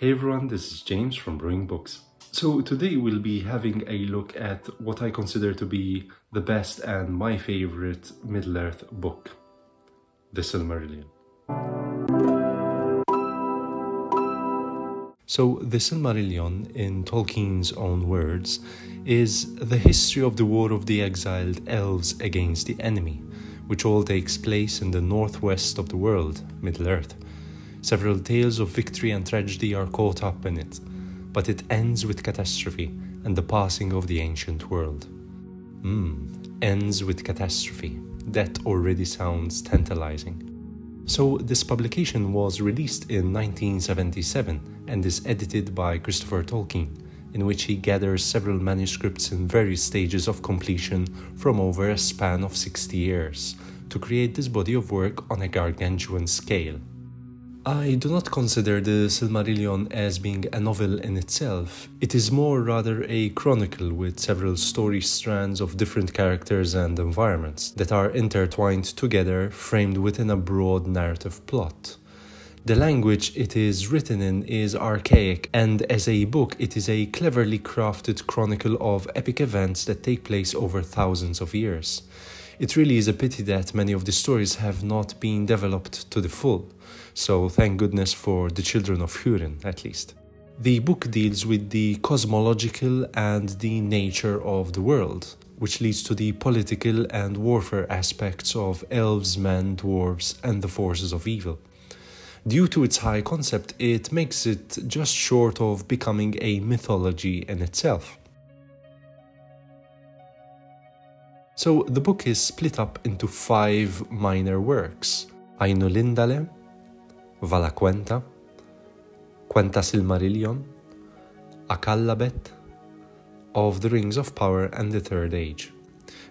Hey everyone, this is James from Brewing Books. So today we'll be having a look at what I consider to be the best and my favorite Middle-earth book, The Silmarillion. So, The Silmarillion, in Tolkien's own words, is the history of the war of the exiled elves against the enemy, which all takes place in the northwest of the world, Middle-earth. Several tales of victory and tragedy are caught up in it, but it ends with catastrophe and the passing of the ancient world. Hmm, ends with catastrophe. That already sounds tantalizing. So, this publication was released in 1977 and is edited by Christopher Tolkien, in which he gathers several manuscripts in various stages of completion from over a span of 60 years to create this body of work on a gargantuan scale. I do not consider the Silmarillion as being a novel in itself. It is more rather a chronicle with several story strands of different characters and environments that are intertwined together, framed within a broad narrative plot. The language it is written in is archaic, and as a book, it is a cleverly crafted chronicle of epic events that take place over thousands of years. It really is a pity that many of the stories have not been developed to the full, so thank goodness for the children of Hurin, at least. The book deals with the cosmological and the nature of the world, which leads to the political and warfare aspects of elves, men, dwarves, and the forces of evil. Due to its high concept, it makes it just short of becoming a mythology in itself. So the book is split up into five minor works Ainulindale, Valaquenta, Quenta Silmarillion, Akallabeth, of the Rings of Power and the Third Age.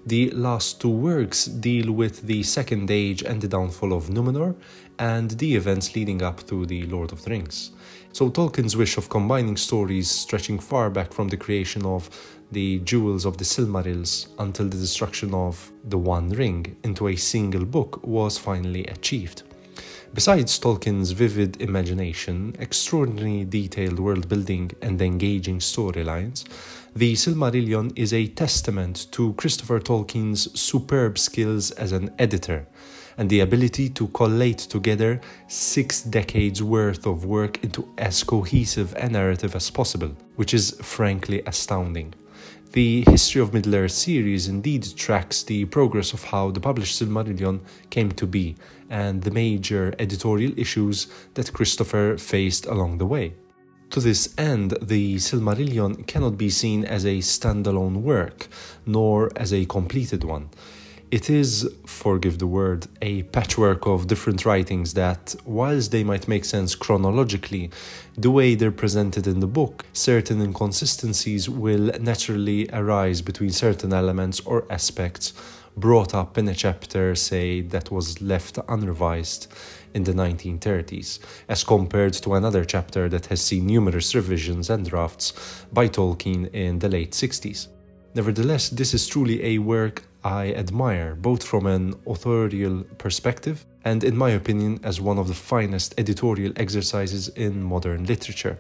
The last two works deal with the Second Age and the downfall of Numenor and the events leading up to the Lord of the Rings. So Tolkien's wish of combining stories stretching far back from the creation of the jewels of the Silmarils until the destruction of the One Ring into a single book was finally achieved. Besides Tolkien's vivid imagination, extraordinary detailed world building, and engaging storylines, The Silmarillion is a testament to Christopher Tolkien's superb skills as an editor and the ability to collate together six decades worth of work into as cohesive a narrative as possible, which is frankly astounding. The History of Middle Earth series indeed tracks the progress of how the published Silmarillion came to be and the major editorial issues that Christopher faced along the way. To this end, the Silmarillion cannot be seen as a standalone work, nor as a completed one. It is, forgive the word, a patchwork of different writings that, whilst they might make sense chronologically, the way they're presented in the book, certain inconsistencies will naturally arise between certain elements or aspects brought up in a chapter, say, that was left unrevised in the 1930s, as compared to another chapter that has seen numerous revisions and drafts by Tolkien in the late 60s. Nevertheless, this is truly a work I admire, both from an authorial perspective and, in my opinion, as one of the finest editorial exercises in modern literature.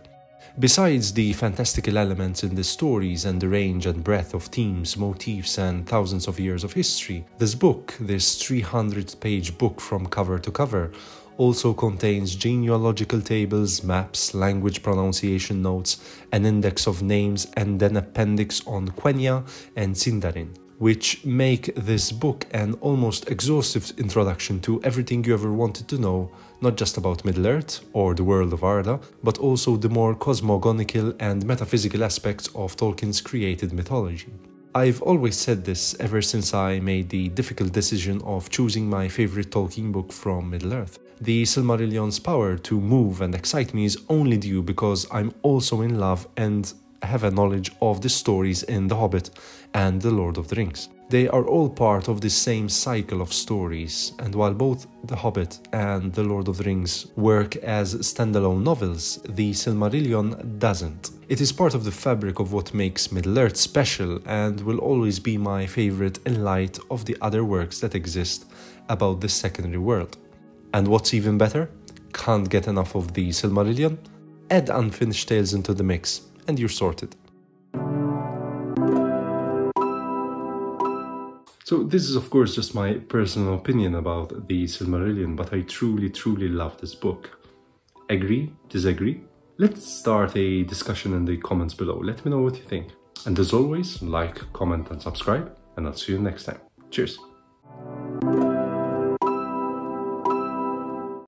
Besides the fantastical elements in the stories and the range and breadth of themes, motifs, and thousands of years of history, this book, this 300 page book from cover to cover, also contains genealogical tables, maps, language pronunciation notes, an index of names, and an appendix on Quenya and Sindarin which make this book an almost exhaustive introduction to everything you ever wanted to know, not just about Middle-earth or the world of Arda, but also the more cosmogonical and metaphysical aspects of Tolkien's created mythology. I've always said this ever since I made the difficult decision of choosing my favorite Tolkien book from Middle-earth. The Silmarillion's power to move and excite me is only due because I'm also in love and have a knowledge of the stories in The Hobbit and The Lord of the Rings. They are all part of the same cycle of stories, and while both The Hobbit and The Lord of the Rings work as standalone novels, The Silmarillion doesn't. It is part of the fabric of what makes Middle Earth special and will always be my favorite in light of the other works that exist about the secondary world. And what's even better? Can't get enough of The Silmarillion? add Unfinished Tales into the mix, and you're sorted. So, this is of course just my personal opinion about the Silmarillion, but I truly, truly love this book. Agree? Disagree? Let's start a discussion in the comments below. Let me know what you think. And as always, like, comment, and subscribe, and I'll see you next time. Cheers!